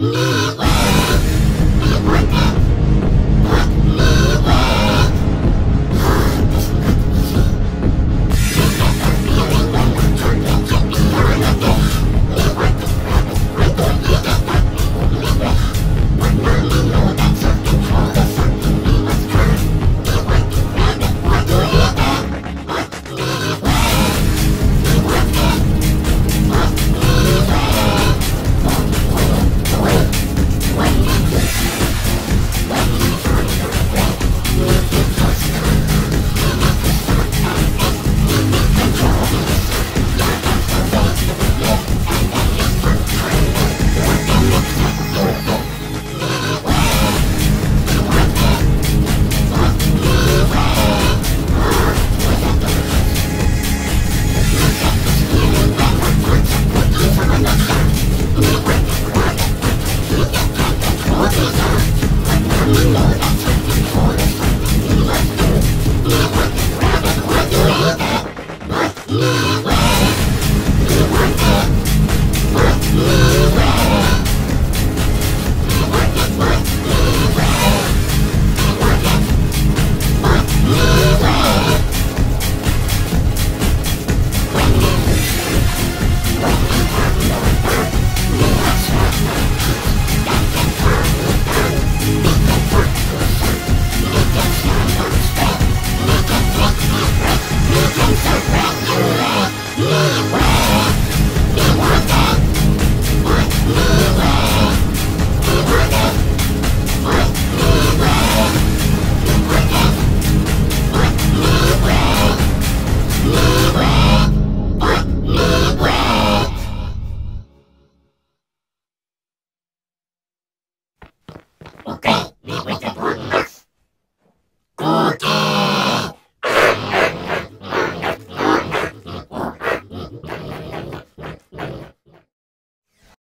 me. Oh, Leva! Meow.